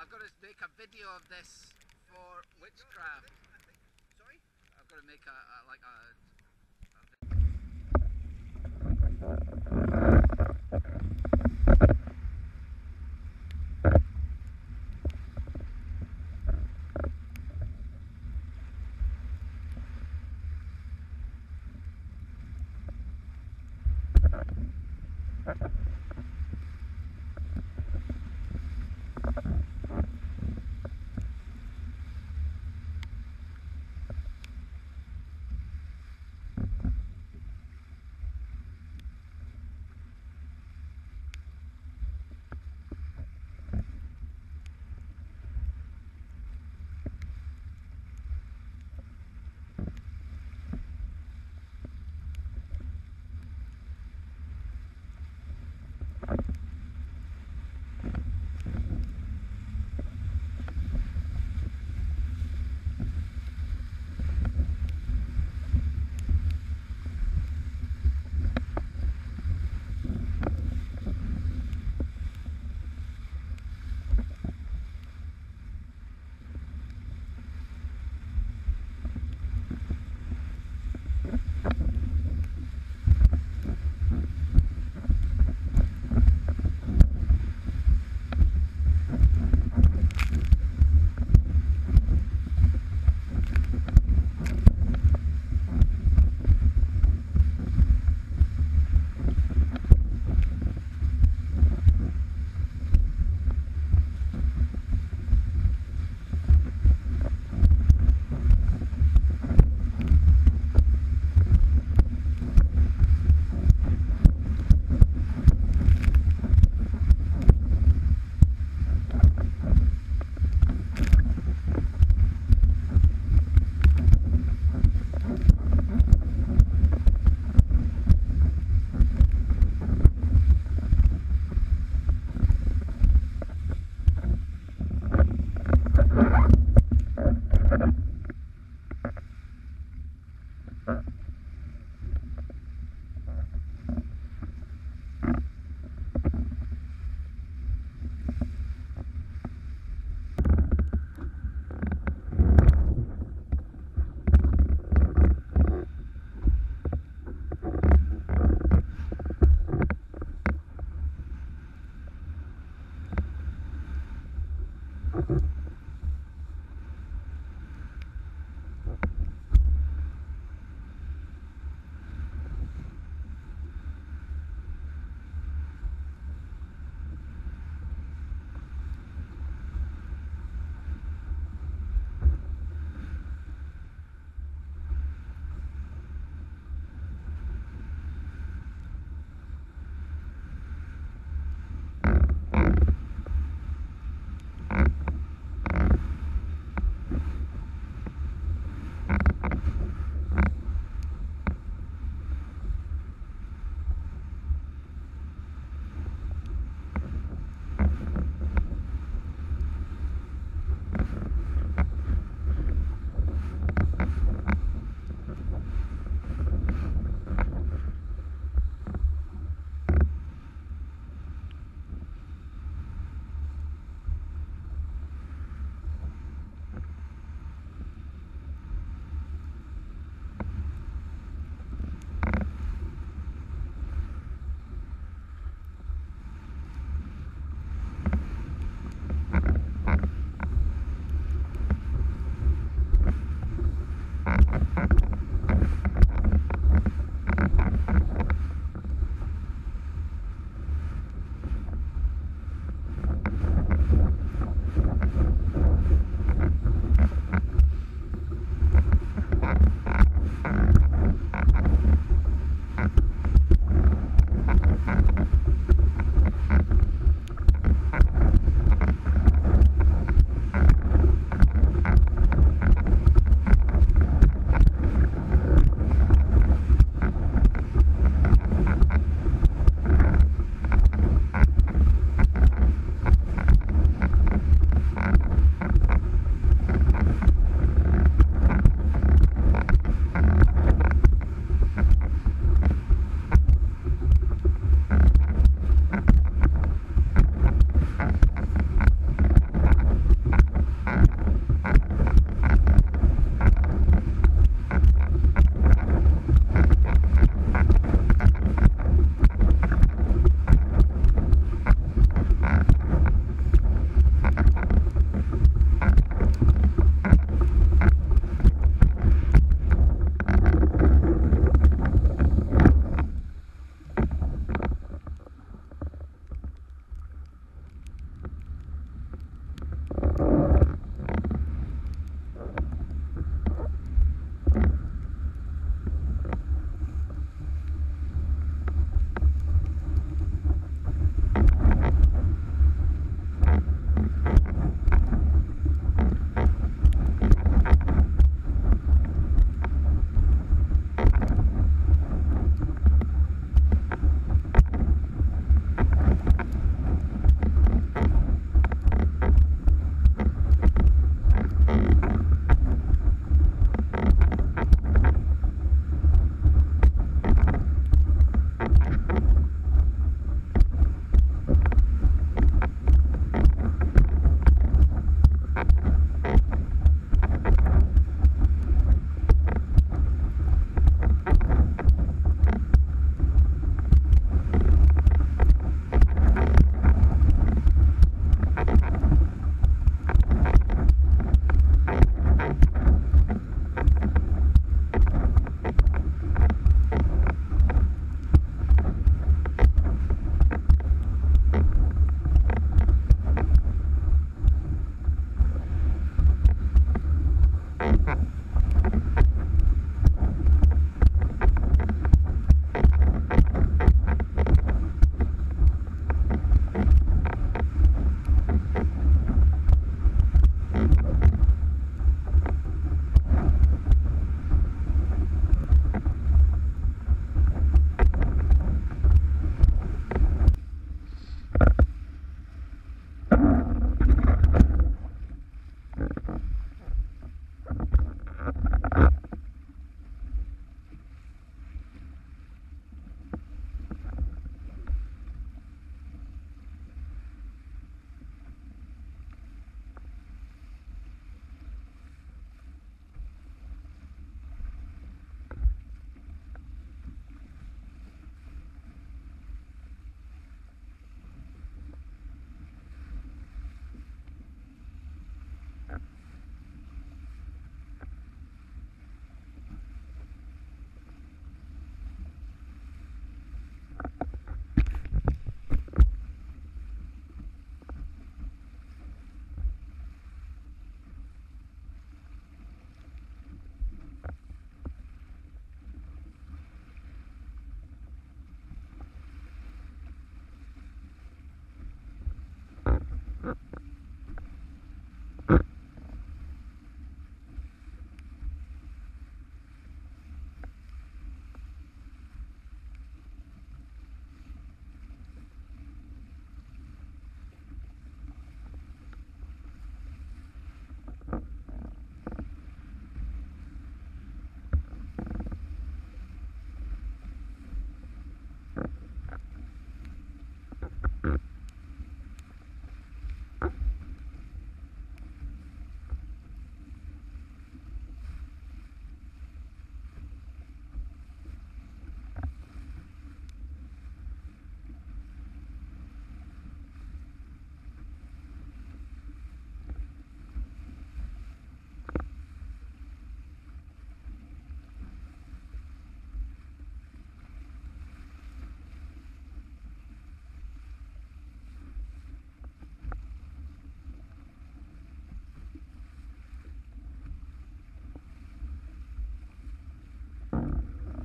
I've got to make a video of this for witchcraft. Sorry? I've got to make a, a like a Thank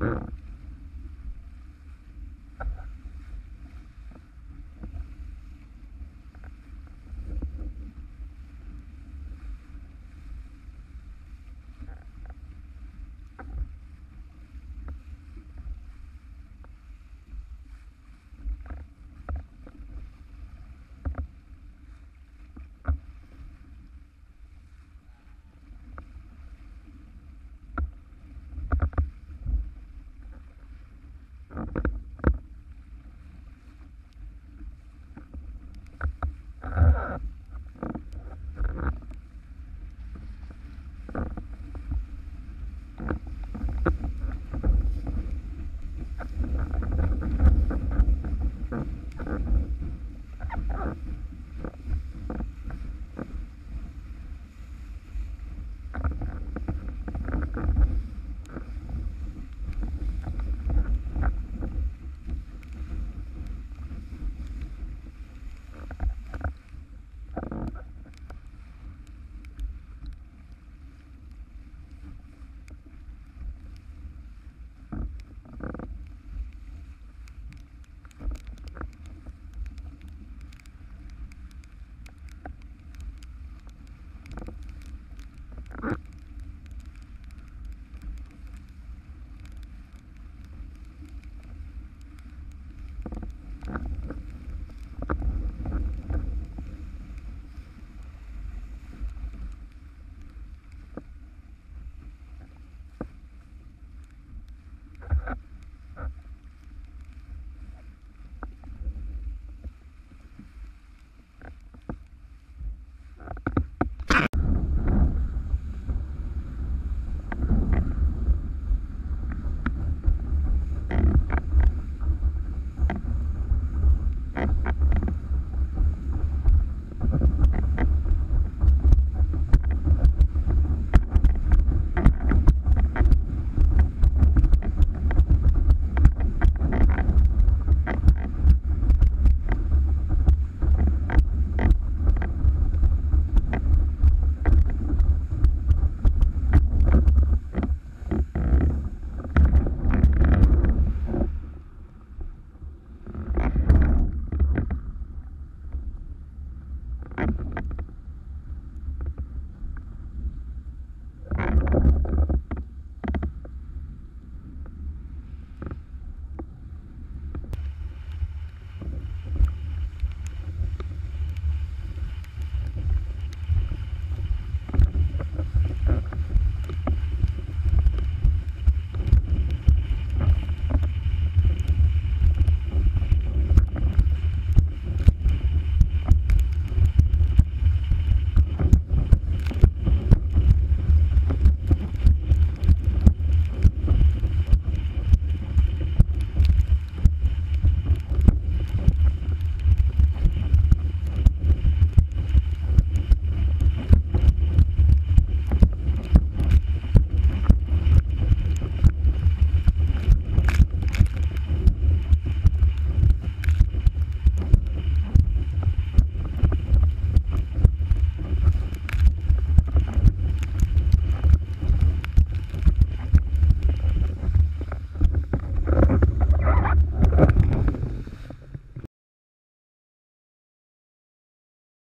Mm.